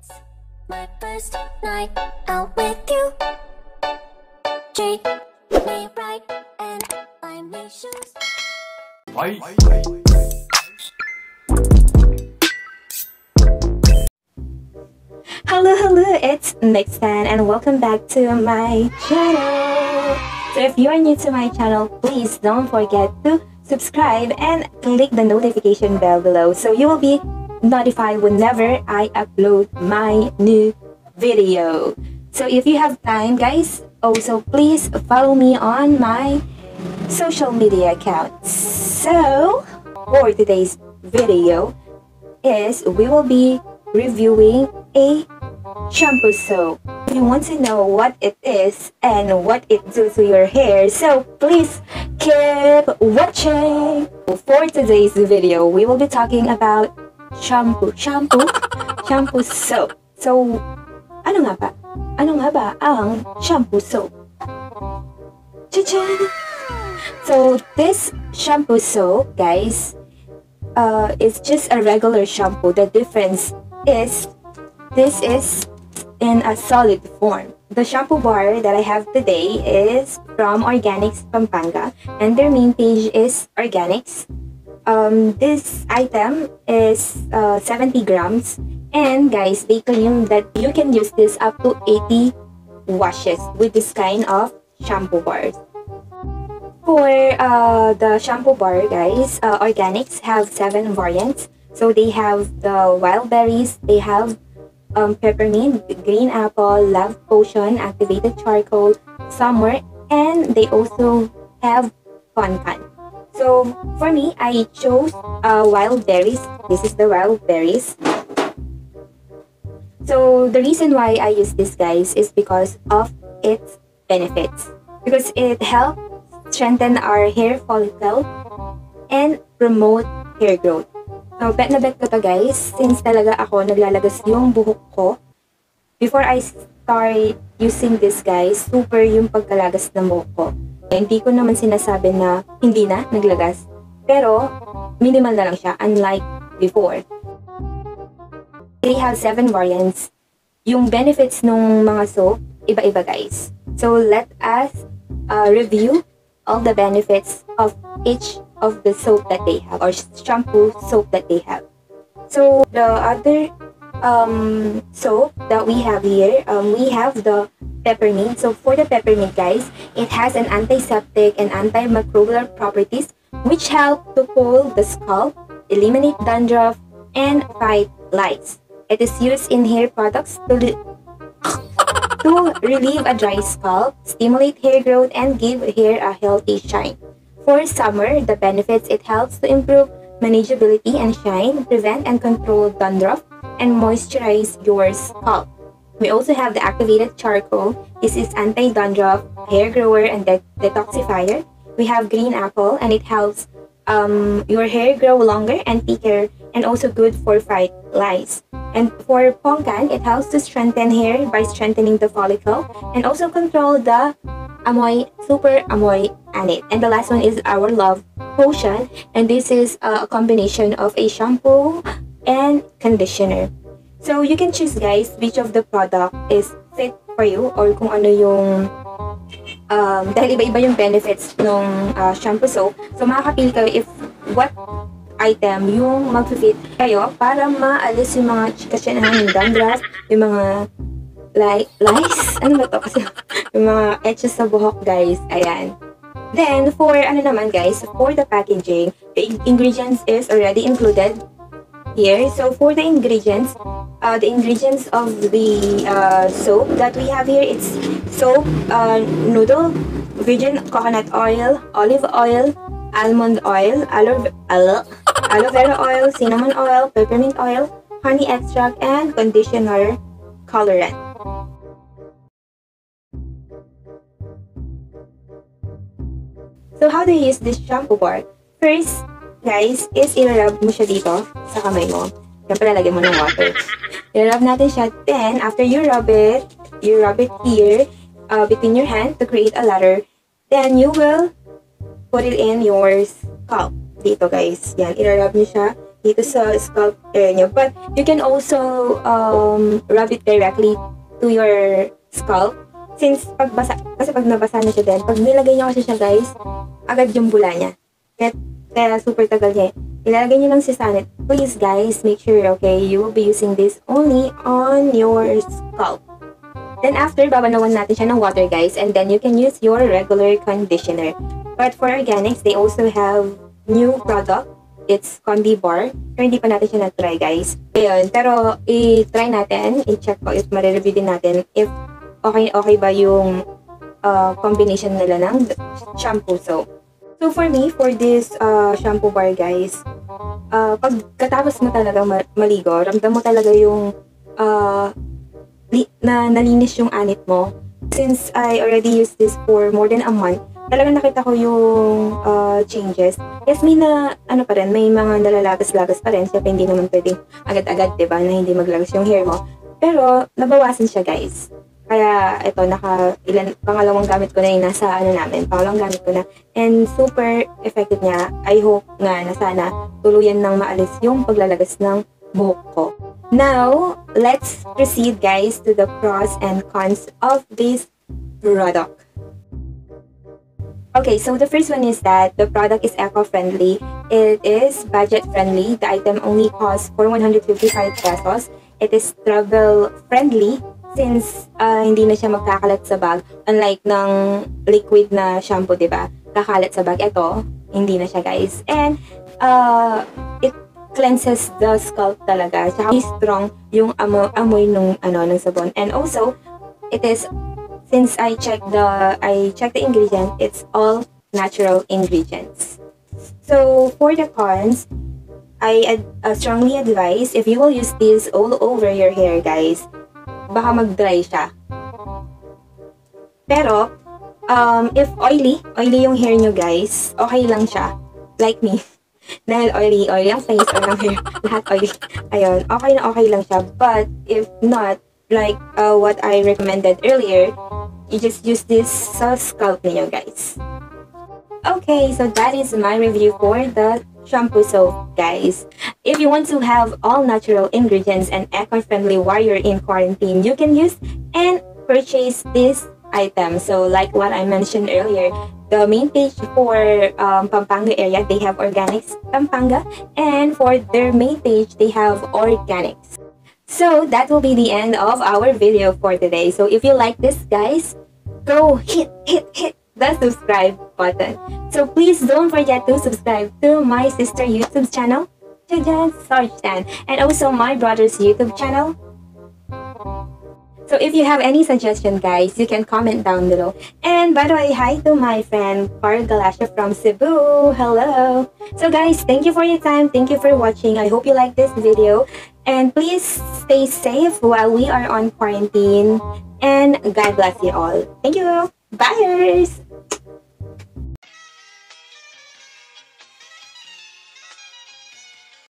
It's my first night out with you. Treat me right and buy me shoes. はい。Hello, hello, it's Nicx Tan and welcome back to my channel. So if you are new to my channel, please don't forget to subscribe and click the notification bell below so you will be notified whenever I upload my new video. So if you have time, guys, also please follow me on my social media accounts. So for today's video is we will be reviewing a shampoo soap. If you want to know what it is and what it does to your hair, so please keep watching. For today's video, we will be talking about shampoo, shampoo, shampoo soap. So, ano nga ba? Ano nga ba ang shampoo soap? Cha-chan! So, this shampoo soap, guys, uh, is just a regular shampoo. The difference is this is in a solid form. The shampoo bar that I have today is from Organics Pampanga and their main page is Organics. Um, this item is uh, 70 grams and guys, they claim that you can use this up to 80 washes with this kind of shampoo bars. For uh, the shampoo bar, guys, uh, organics have seven variants. So they have the wild berries, they have um, peppermint, green apple, love potion, activated charcoal, summer, and they also have poncan. So for me, I chose uh, wild berries. This is the wild berries. So the reason why I use this, guys, is because of its benefits. Because it helps strengthen our hair follicle and promote hair growth. So, bet na bet ko to guys, since talaga ako naglalagas yung buhok ko, before I start using this guys, super yung pagkalagas ng buhok ko. Eh, hindi ko naman sinasabi na hindi na naglagas, pero minimal na lang siya, unlike before. They have seven variants. Yung benefits ng mga soap, iba-iba guys. So, let us uh, review all the benefits of each of the soap that they have or shampoo soap that they have. So the other um, soap that we have here, um, we have the peppermint. So for the peppermint guys, it has an antiseptic and antimicrobial properties which help to cool the scalp, eliminate dandruff, and fight lice. It is used in hair products to to relieve a dry scalp, stimulate hair growth, and give hair a healthy shine. For summer, the benefits it helps to improve manageability and shine, prevent and control dandruff, and moisturize your scalp. We also have the activated charcoal. This is anti-dandruff, hair grower, and de- detoxifier. We have green apple, and it helps um, your hair grow longer and thicker, and also good for fight lice. And for Pongkan, it helps to strengthen hair by strengthening the follicle and also control the amoy, super amoy anit. And the last one is our love potion. And this is a combination of a shampoo and conditioner. So you can choose guys which of the product is fit for you or kung ano yung um, dahil iba-iba yung benefits ng uh, shampoo soap. So makakapili kayo if what item yung mag-fit kayo para maalis yung mga chikasyanan, yung dandruff, yung mga like, lice, ano ba to? Kasi yung mga etches sa buhok, guys. Ayan. Then, for ano naman, guys, for the packaging, the ingredients is already included here. So, for the ingredients, uh, the ingredients of the uh, soap that we have here, it's soap, uh, noodle, virgin coconut oil, olive oil, almond oil, aloe, aloe, aloe vera oil, cinnamon oil, peppermint oil, honey extract, and conditioner colorant. So, how do you use this shampoo bar? First, guys, is i-rub mo siya dito sa kamay mo. Siyempre, lalagyan mo ng water. I-rub natin siya. Then, after you rub it, you rub it here uh, between your hand to create a ladder. Then, you will put it in your scalp. Dito, guys. Yan, i-rub nyo siya dito sa scalp area nyo. But you can also um, rub it directly to your scalp. Since pagbasa, kasi pag nabasa na siya din, pag nilagay nyo kasi siya guys, agad yung bula niya. Kaya, kaya super tagal niya. Ilalagay nyo lang si Sanet. Please guys, make sure, okay, you will be using this only on your scalp. Then after, babanawan natin siya ng water guys, and then you can use your regular conditioner. But for organics, they also have new product. It's Condi Bar. Pero hindi pa natin siya na-try guys. Ayun, pero i-try natin, i-check ko if marireview din natin if okay okay ba yung uh, combination nila ng shampoo soap. So for me, for this uh, shampoo bar guys, uh, pagkatapos mo talaga ma- maligo, ramdam mo talaga yung uh, na nalinis yung anit mo. Since I already used this for more than a month, talagang nakita ko yung uh, changes. Yes, may na, ano pa rin, may mga nalalagas-lagas pa rin. Siyempre, hindi naman pwedeng agad-agad, diba, na hindi maglagas yung hair mo. Pero, nabawasan siya, guys. Kaya, ito, naka, ilan, pangalawang gamit ko na yung nasa, ano namin, pangalawang gamit ko na. And, super effective niya. I hope nga na sana tuluyan nang maalis yung paglalagas ng buhok ko. Now, let's proceed, guys, to the pros and cons of this product. Okay, so the first one is that the product is eco-friendly. It is budget-friendly. The item only costs for 155 pesos. It is travel-friendly since uh, hindi na siya magkakalat sa bag. Unlike ng liquid na shampoo, di ba? Kakalat sa bag. Ito, hindi na siya, guys. And uh, it cleanses the scalp talaga. Tsaka strong yung amo, amoy nung ano ng sabon. And also, it is since I checked the I checked the ingredient, it's all natural ingredients. So for the cons, I uh, strongly advise if you will use this all over your hair, guys, baka mag-dry siya. Pero um, if oily, oily yung hair nyo, guys, okay lang siya. Like me. Dahil oily, oily ang face, oily ang hair, lahat oily. Ayun, okay na okay lang siya. But if not, like uh, what I recommended earlier, you just use this sa scalp niyo guys. Okay, so that is my review for the shampoo soap, guys. If you want to have all natural ingredients and eco-friendly while you're in quarantine, you can use and purchase this item. So like what I mentioned earlier, the main page for um, Pampanga area, they have Organics Pampanga. And for their main page, they have Organics. So that will be the end of our video for today. So if you like this, guys, go hit, hit, hit the subscribe button. So please don't forget to subscribe to my sister YouTube channel, Sarjan, and also my brother's YouTube channel. So if you have any suggestion, guys, you can comment down below. And by the way, hi to my friend Carl Galasha from Cebu. Hello. So guys, thank you for your time. Thank you for watching. I hope you like this video. And please stay safe while we are on quarantine. And God bless you all. Thank you. Bye.